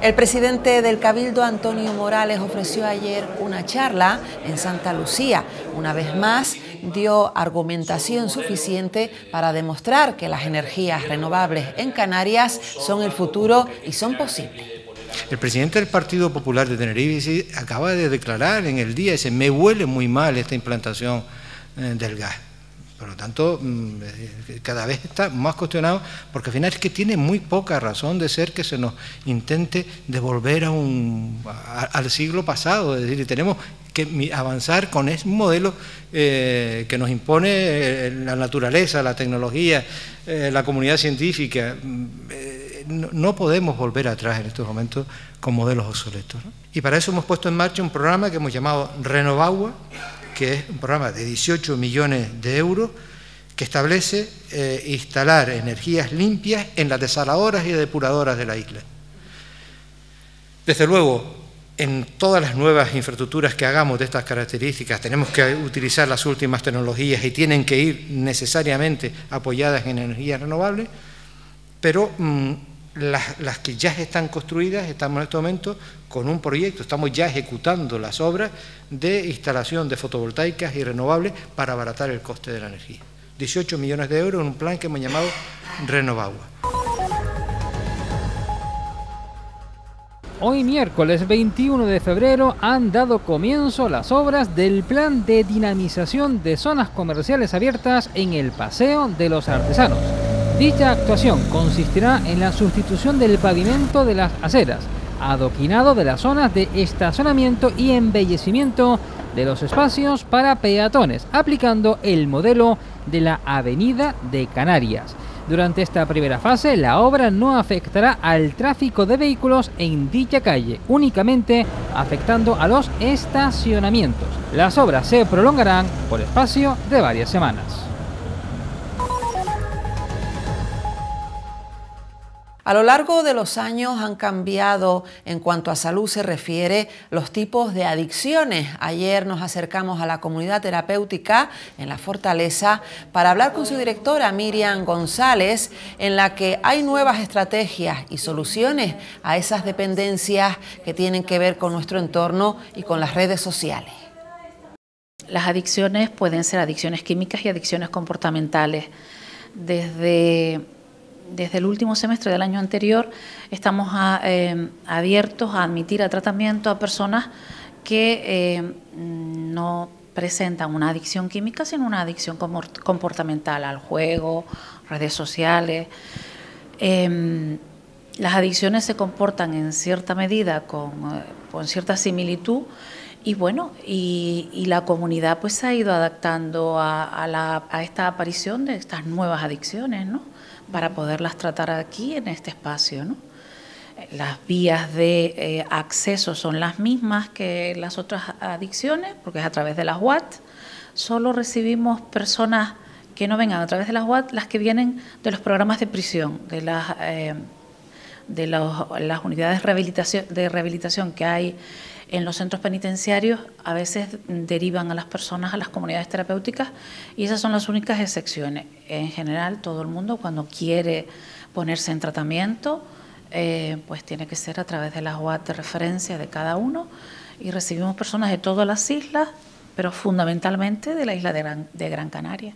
El presidente del Cabildo, Antonio Morales, ofreció ayer una charla en Santa Lucía. Una vez más, dio argumentación suficiente para demostrar que las energías renovables en Canarias son el futuro y son posibles. El presidente del Partido Popular de Tenerife acaba de declarar en el día, ese me huele muy mal esta implantación eh, del gas. Por lo tanto, mm, eh, cada vez está más cuestionado, porque al final es que tiene muy poca razón de ser que se nos intente devolver a un, al siglo pasado. Es decir, tenemos que avanzar con ese modelo eh, que nos impone eh, la naturaleza, la tecnología, la comunidad científica. Mm, no, podemos volver atrás en estos momentos con modelos obsoletos. Y para eso hemos puesto en marcha un programa que hemos llamado Renovagua, que es un programa de 18 millones de euros que establece eh, instalar energías limpias en las desaladoras y depuradoras de la isla. Desde luego, en todas las nuevas infraestructuras que hagamos de estas características tenemos que utilizar las últimas tecnologías y tienen que ir necesariamente apoyadas en energías renovables, pero mm, las, que ya están construidas, estamos en este momento con un proyecto, estamos ya ejecutando las obras de instalación de fotovoltaicas y renovables para abaratar el coste de la energía. 18 millones de euros en un plan que hemos llamado Renovagua. Hoy miércoles 21 de febrero han dado comienzo las obras del plan de dinamización de zonas comerciales abiertas en el Paseo de los Artesanos. Dicha actuación consistirá en la sustitución del pavimento de las aceras, adoquinado de las zonas de estacionamiento y embellecimiento de los espacios para peatones, aplicando el modelo de la Avenida de Canarias. Durante esta primera fase, la obra no afectará al tráfico de vehículos en dicha calle, únicamente afectando a los estacionamientos. Las obras se prolongarán por espacio de varias semanas. A lo largo de los años han cambiado en cuanto a salud se refiere los tipos de adicciones. Ayer nos acercamos a la comunidad terapéutica en la Fortaleza para hablar con su directora Miriam González en la que hay nuevas estrategias y soluciones a esas dependencias que tienen que ver con nuestro entorno y con las redes sociales. Las adicciones pueden ser adicciones químicas y adicciones comportamentales. Desde desde el último semestre del año anterior estamos eh, abiertos a admitir a tratamiento a personas que eh, no presentan una adicción química, sino una adicción comportamental al juego, redes sociales. Em, las adicciones se comportan en cierta medida con, eh, cierta similitud y bueno, y, la comunidad pues se ha ido adaptando a, esta aparición de estas nuevas adicciones, ¿no? para poderlas tratar aquí en este espacio. ¿no? Las vías de eh, acceso son las mismas que las otras adicciones, porque es a través de las WAT. Solo recibimos personas que no vengan a través de las WAT, las que vienen de los programas de prisión, de las, eh, de las unidades de rehabilitación que hay en los centros penitenciarios a veces derivan a las personas a las comunidades terapéuticas y esas son las únicas excepciones. En general, todo el mundo cuando quiere ponerse en tratamiento, eh, pues tiene que ser a través de las UAT de referencia de cada uno y recibimos personas de todas las islas, pero fundamentalmente de la isla de Gran Canaria.